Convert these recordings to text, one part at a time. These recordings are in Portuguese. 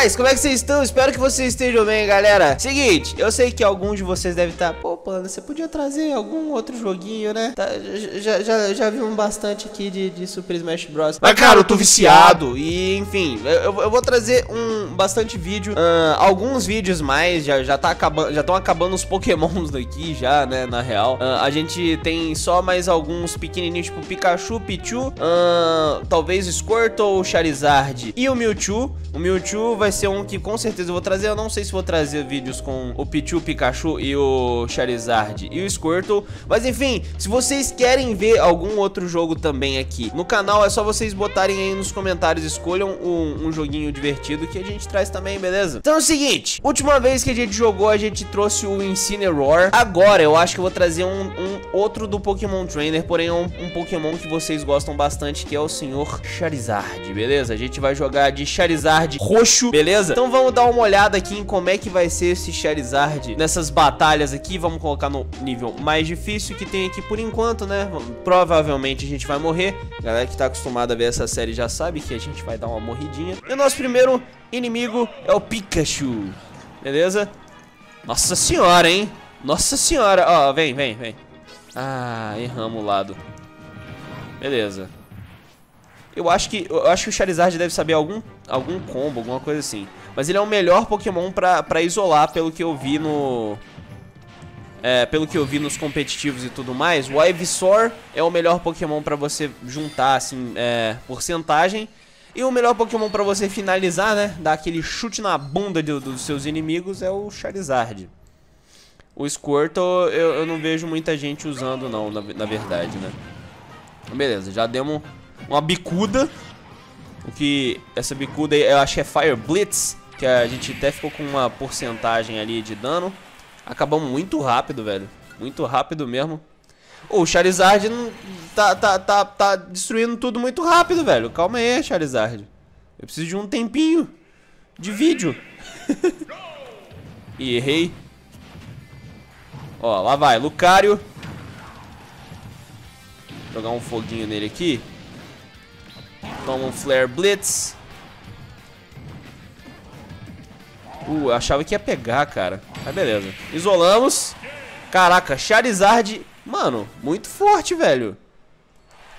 guys, como é que vocês estão? Espero que vocês estejam bem, galera. Seguinte, eu sei que alguns de vocês devem estar, pô, Você podia trazer algum outro joguinho, né? Tá, já, já, já vimos bastante aqui de, de Super Smash Bros. Mas, cara, eu tô viciado e, enfim, eu, eu vou trazer um bastante vídeo, uh, alguns vídeos mais, já, já tá acabando, já estão acabando os pokémons daqui já, né, na real. Uh, a gente tem só mais alguns pequenininhos, tipo Pikachu, Pichu, uh, talvez Squirtle, Charizard e o Mewtwo. O Mewtwo vai ser um que com certeza eu vou trazer. Eu não sei se vou trazer vídeos com o Pichu, Pikachu e o Charizard e o Squirtle. Mas enfim, se vocês querem ver algum outro jogo também aqui no canal, é só vocês botarem aí nos comentários. Escolham um, um joguinho divertido que a gente traz também, beleza? Então é o seguinte, última vez que a gente jogou, a gente trouxe o Incineroar. Agora eu acho que eu vou trazer um, um outro do Pokémon Trainer, porém é um, um Pokémon que vocês gostam bastante, que é o Senhor Charizard, beleza? A gente vai jogar de Charizard Charizard roxo, beleza? Então vamos dar uma olhada aqui em como é que vai ser esse Charizard nessas batalhas aqui. Vamos colocar no nível mais difícil que tem aqui por enquanto, né? Provavelmente a gente vai morrer. A galera que tá acostumada a ver essa série já sabe que a gente vai dar uma morridinha. E o nosso primeiro inimigo é o Pikachu, beleza? Nossa senhora, hein? Nossa senhora. Ó, vem, vem, vem. Ah, erramos o lado. Beleza. Eu acho que eu acho que o Charizard deve saber algum, algum combo, alguma coisa assim. Mas ele é o melhor Pokémon pra, pra isolar, pelo que eu vi no... É, pelo que eu vi nos competitivos e tudo mais. O Ivysaur é o melhor Pokémon pra você juntar, assim, é, porcentagem. E o melhor Pokémon pra você finalizar, né? Dar aquele chute na bunda de, dos seus inimigos é o Charizard. O Squirtle eu, eu não vejo muita gente usando não, na, na verdade, né? Beleza, já demos uma bicuda. O que essa bicuda eu acho que é Fire Blitz, que a gente até ficou com uma porcentagem ali de dano. Acabamos muito rápido, velho. Muito rápido mesmo. O Charizard não, tá, tá, tá, tá destruindo tudo muito rápido, velho. Calma aí, Charizard. Eu preciso de um tempinho de vídeo. e errei. Ó, lá vai, Lucario. Jogar um foguinho nele aqui. Toma um Flare Blitz. Uh, achava que ia pegar, cara. Mas beleza. Isolamos. Caraca, Charizard... Mano, muito forte, velho.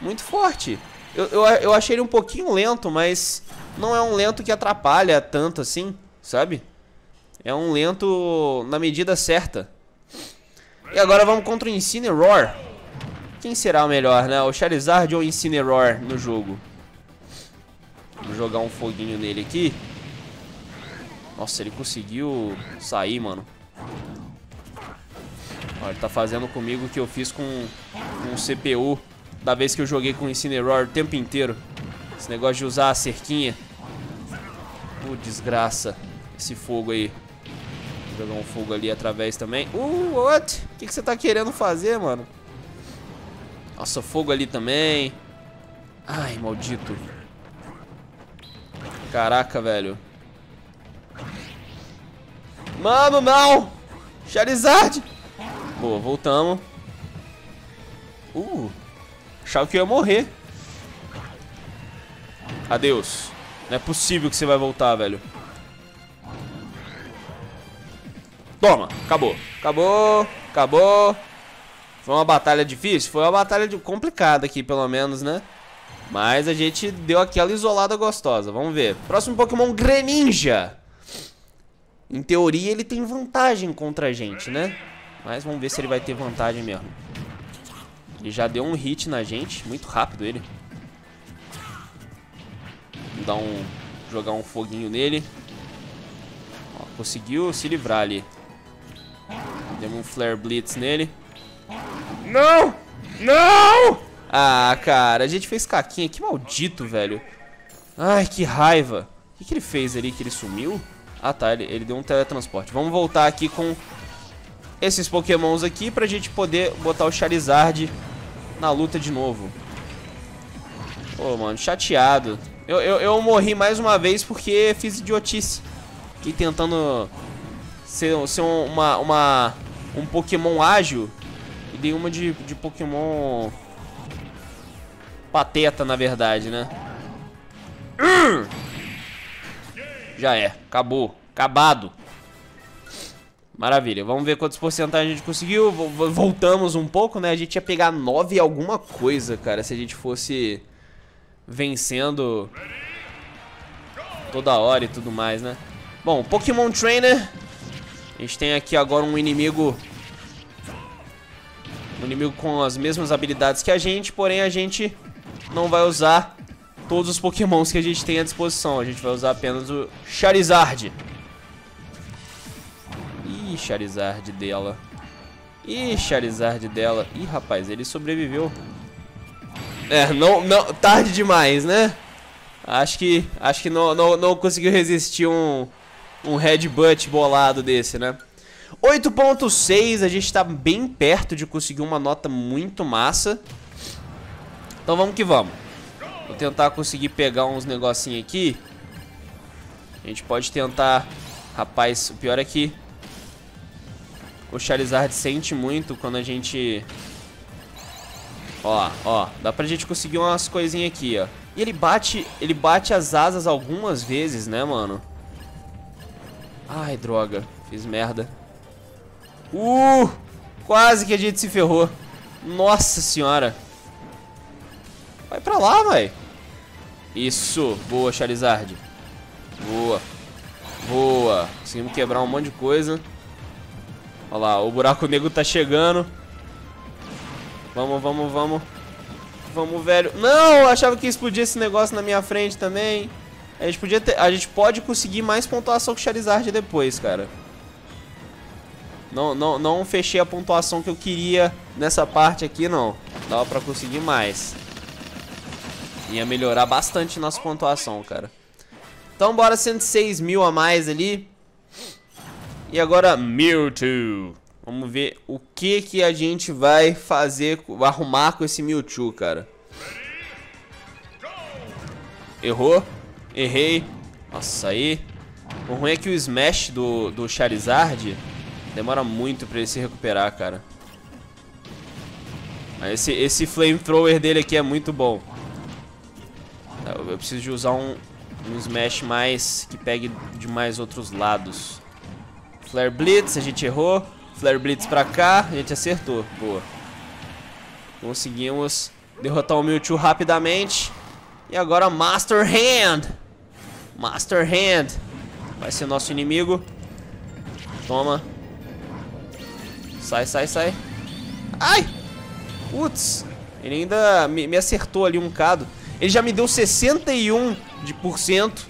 Muito forte. Eu, eu, eu achei ele um pouquinho lento, mas não é um lento que atrapalha tanto assim, sabe? É um lento na medida certa. E agora vamos contra o Incineroar. Quem será o melhor, né? O Charizard ou o Incineroar no jogo? Vou jogar um foguinho nele aqui. Nossa, ele conseguiu sair, mano. Ó, ele tá fazendo comigo o que eu fiz com, com o CPU da vez que eu joguei com o Incineroar o tempo inteiro. Esse negócio de usar a cerquinha. Uh, desgraça. Esse fogo aí. Vou jogar um fogo ali através também. Uh, what? O que, que você tá querendo fazer, mano? Nossa, fogo ali também. Ai, maldito. Caraca, velho. Mano, não! Charizard! Boa, voltamos. Uh, achava que eu ia morrer. Adeus. Não é possível que você vai voltar, velho. Toma, acabou. Acabou, acabou. Foi uma batalha difícil? Foi uma batalha complicada aqui, pelo menos, né? Mas a gente deu aquela isolada gostosa. Vamos ver. Próximo Pokémon, Greninja. Em teoria, ele tem vantagem contra a gente, né? Mas vamos ver se ele vai ter vantagem mesmo. Ele já deu um hit na gente. Muito rápido ele. Vamos dar um... Jogar um foguinho nele. Ó, conseguiu se livrar ali. Demos um Flare Blitz nele. Não! Não! Ah, cara, a gente fez caquinha. Que maldito, velho. Ai, que raiva. O que, que ele fez ali? Que ele sumiu? Ah, tá. Ele, ele deu um teletransporte. Vamos voltar aqui com esses pokémons aqui pra gente poder botar o Charizard na luta de novo. Pô, mano, chateado. Eu, eu, eu morri mais uma vez porque fiz idiotice. Fiquei tentando ser, ser uma, uma, um Pokémon ágil e dei uma de, de Pokémon pateta, na verdade, né? Já é. Acabou. Acabado. Maravilha. Vamos ver quantos porcentagens a gente conseguiu. Voltamos um pouco, né? A gente ia pegar 9 alguma coisa, cara, se a gente fosse vencendo toda hora e tudo mais, né? Bom, Pokémon Trainer. A gente tem aqui agora um inimigo... Um inimigo com as mesmas habilidades que a gente, porém a gente não vai usar todos os pokémons que a gente tem à disposição. A gente vai usar apenas o Charizard. Ih, Charizard dela. Ih, Charizard dela. Ih, rapaz, ele sobreviveu. É, não, não, tarde demais, né? Acho que, acho que não, não, não conseguiu resistir um, um headbutt bolado desse, né? 8.6, a gente tá bem perto de conseguir uma nota muito massa. Então vamos que vamos. Vou tentar conseguir pegar uns negocinhos aqui. A gente pode tentar... Rapaz, o pior é que... O Charizard sente muito quando a gente... Ó, ó. Dá pra gente conseguir umas coisinhas aqui, ó. E ele bate... Ele bate as asas algumas vezes, né, mano? Ai, droga. Fiz merda. Uh! Quase que a gente se ferrou. Nossa senhora. Vai pra lá, vai. Isso. Boa, Charizard. Boa. Boa. Conseguimos quebrar um monte de coisa. Olha lá, o buraco negro tá chegando. Vamos, vamos, vamos. Vamos, velho. Não, eu achava que ia explodir esse negócio na minha frente também. A gente, podia ter, a gente pode conseguir mais pontuação com o Charizard depois, cara. Não, não, não fechei a pontuação que eu queria nessa parte aqui, não. Dava pra conseguir mais. Ia melhorar bastante nossa pontuação, cara. Então bora 106 mil a mais ali. E agora Mewtwo. Vamos ver o que que a gente vai fazer, arrumar com esse Mewtwo, cara. Errou. Errei. Nossa, aí. O ruim é que o Smash do, do Charizard demora muito pra ele se recuperar, cara. Esse, esse Flamethrower dele aqui é muito bom. Eu preciso de usar um, um Smash mais que pegue de mais outros lados. Flare Blitz, a gente errou. Flare Blitz pra cá, a gente acertou. Boa. Conseguimos derrotar o Mewtwo rapidamente. E agora Master Hand. Master Hand. Vai ser nosso inimigo. Toma. Sai, sai, sai. Ai! Putz. Ele ainda me, me acertou ali um bocado. Ele já me deu 61 de por cento.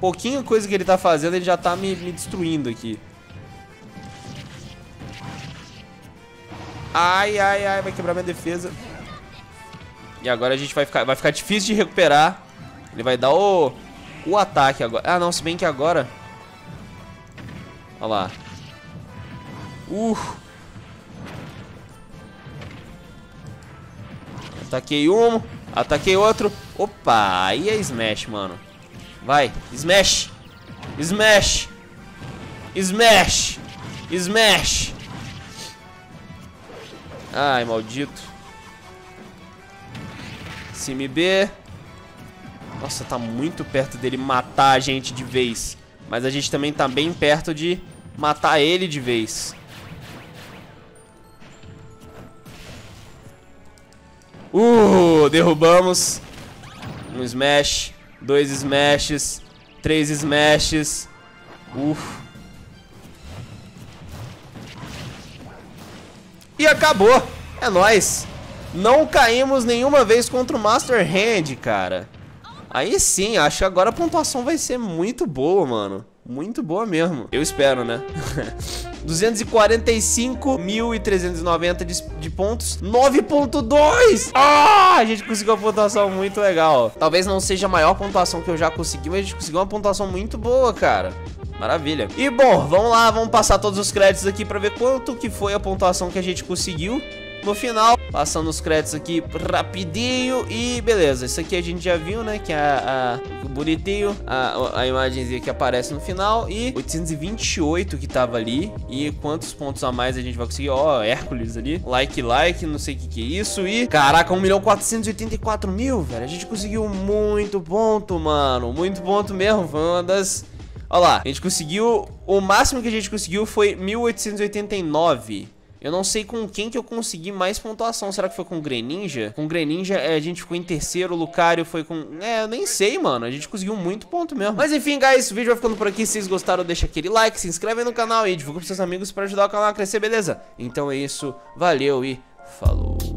Pouquinha coisa que ele tá fazendo, ele já tá me, me destruindo aqui. Ai, ai, ai, vai quebrar minha defesa. E agora a gente vai ficar, vai ficar difícil de recuperar. Ele vai dar o, o ataque agora. Ah, não, se bem que agora... Olha lá. Uh. Ataquei um. Ataquei outro. Opa, aí é Smash, mano. Vai, Smash. Smash. Smash. Smash. Ai, maldito. Cime B. Nossa, tá muito perto dele matar a gente de vez. Mas a gente também tá bem perto de matar ele de vez. Uh, derrubamos. Um smash. Dois smashes. Três smashes. Uh. E acabou. É nóis. Não caímos nenhuma vez contra o Master Hand, cara. Aí sim, acho que agora a pontuação vai ser muito boa, mano. Muito boa mesmo. Eu espero, né? 245.390 de, de pontos. 9.2! Ah! A gente conseguiu uma pontuação muito legal. Talvez não seja a maior pontuação que eu já consegui, mas a gente conseguiu uma pontuação muito boa, cara. Maravilha. E bom, vamos lá, vamos passar todos os créditos aqui pra ver quanto que foi a pontuação que a gente conseguiu. No final, passando os créditos aqui rapidinho e beleza. Isso aqui a gente já viu, né, que é a, a bonitinho, a, a imagenzinha que aparece no final e 828 que tava ali e quantos pontos a mais a gente vai conseguir, ó, oh, Hércules ali, like, like, não sei o que que é isso e, caraca, 1 milhão 484 mil, velho, a gente conseguiu muito ponto, mano, muito ponto mesmo, foi uma das... Olha lá, a gente conseguiu, o máximo que a gente conseguiu foi 1889 eu não sei com quem que eu consegui mais pontuação. Será que foi com o Greninja? Com o Greninja é, a gente ficou em terceiro, o Lucario foi com... É, eu nem sei, mano. A gente conseguiu muito ponto mesmo. Mas enfim, guys, o vídeo vai ficando por aqui. Se vocês gostaram, deixa aquele like, se inscreve no canal e divulga pros seus amigos pra ajudar o canal a crescer, beleza? Então é isso, valeu e falou.